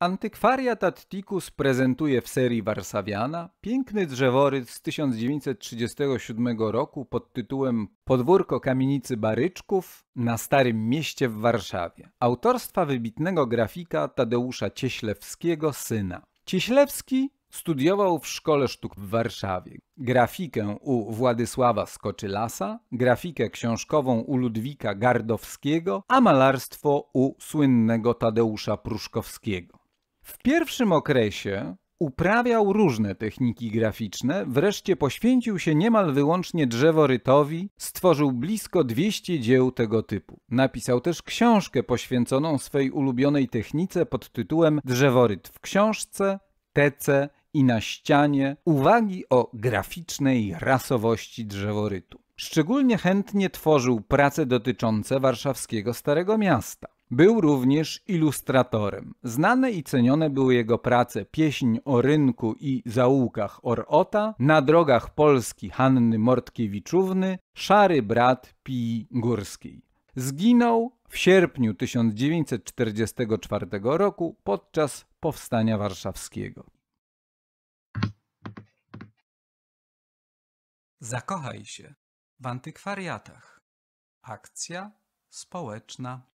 Antykwariat Atticus prezentuje w serii Warszawiana piękny drzeworyt z 1937 roku pod tytułem Podwórko kamienicy Baryczków na Starym Mieście w Warszawie. Autorstwa wybitnego grafika Tadeusza Cieślewskiego, syna. Cieślewski studiował w Szkole Sztuk w Warszawie. Grafikę u Władysława Skoczylasa, grafikę książkową u Ludwika Gardowskiego, a malarstwo u słynnego Tadeusza Pruszkowskiego. W pierwszym okresie uprawiał różne techniki graficzne, wreszcie poświęcił się niemal wyłącznie drzeworytowi, stworzył blisko 200 dzieł tego typu. Napisał też książkę poświęconą swej ulubionej technice pod tytułem Drzeworyt w książce, tece i na ścianie uwagi o graficznej rasowości drzeworytu. Szczególnie chętnie tworzył prace dotyczące warszawskiego Starego Miasta. Był również ilustratorem. Znane i cenione były jego prace Pieśń o rynku i zaułkach Orota, Na drogach Polski Hanny Mortkiewiczówny, Szary brat Pii Górskiej. Zginął w sierpniu 1944 roku podczas Powstania Warszawskiego. Zakochaj się w antykwariatach. Akcja społeczna.